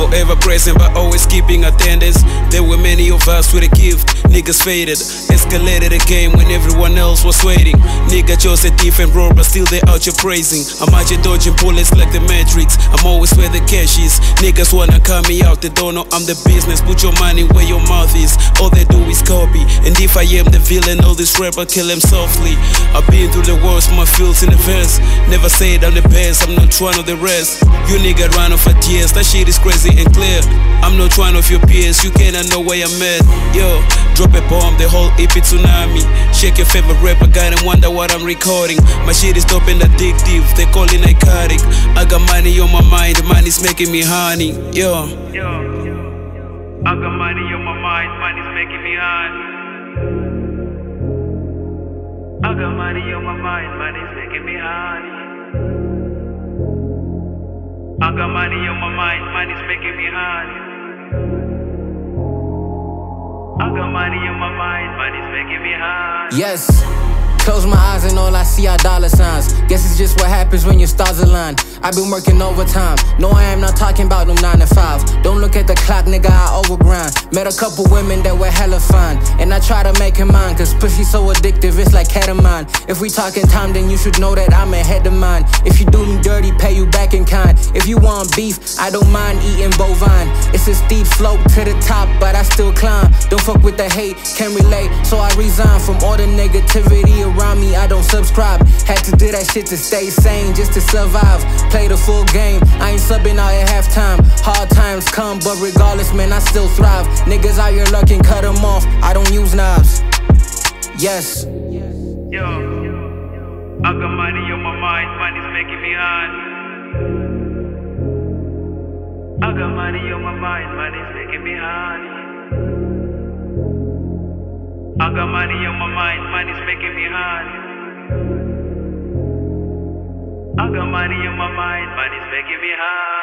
Forever present, but always keeping attendance. There were many of us with a gift. Niggas faded, escalated the game when everyone else was waiting. Nigga chose a different road, but still they out here praising. I'm out here dodging bullets like the Matrix. I'm always where the cash is. Niggas wanna cut me out, they don't know I'm the business. Put your money where your mouth is. All they do is copy. And if I am the villain, all this rapper kill him softly. I've been through the worst, my feels in the verse. Never said I'm the best, I'm not one of the rest. You nigga run off for tears, that shit is crazy and clear. I'm not one of your peers, you cannot know where I'm at. Yo, drop a bomb, the whole EP tsunami. Shake your favorite rapper, got and wonder what I'm recording. My shit is dope and addictive, they call it narcotic. I got money on my mind, money's making me honey. Yo. Yo, I got money on my mind, money's making me high. I got money on my mind, money's making me high. I got money on my mind, money's making me high. Got money on my mind, making me high. Yes. Close my eyes and all I see are dollar signs. Guess it's just what happens when your stars align. I've been working overtime. No, I am not talking about them 9 to 5. Don't look at the clock, nigga, I overgrind. Met a couple women that were hella fine. And I try to make her mine, cause pussy so addictive, it's like ketamine. If we talking time, then you should know that I'm ahead of mine. If you do me dirty, pay you back in kind. If you want beef, I don't mind eating bovine. It's a steep slope to the top, but I still climb. Don't fuck with the hate, can't relate. So I resign from all the negativity around me. I don't subscribe. Had to do that shit to stay sane, just to survive. Play the full game. I ain't subbing out at halftime. Hard times come, but regardless, man, I still thrive. Niggas out here lurking, cut them off. I don't use knives. Yes. Yo, I got money on my mind, money's making me high. I got money on my mind, money's making me high. I got money on my mind, money's making me high. I got money on my mind, money's making me high.